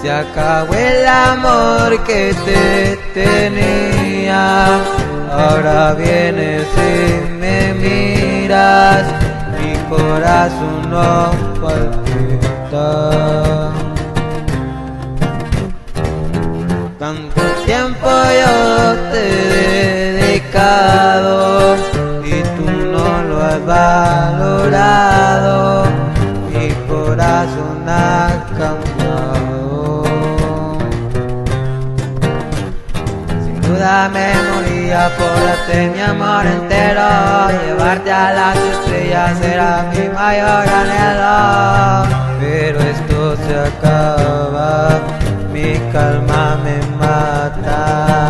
Se acabó el amor que te tenía. Ahora vienes y me miras. Mi corazón no palpita. Tanto tiempo yo te he dedicado y tú no lo has valorado. Mi corazón ha cambiado. Duda me moría por darte mi amor entero. Llevarte a las estrellas era mi mayor anhelo. Pero esto se acaba mi calma me mata.